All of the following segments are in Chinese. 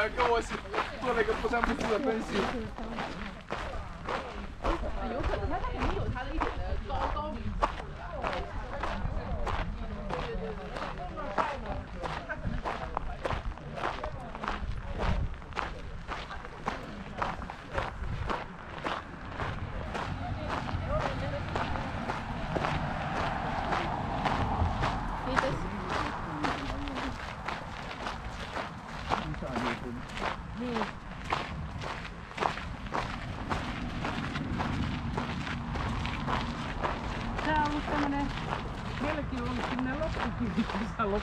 写一篇论文，跟我做了一个不三不四的分析。有可能他他肯定有他的一点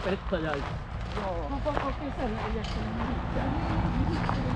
Pwede pa yan. Oo. Mapapapisa na ulit.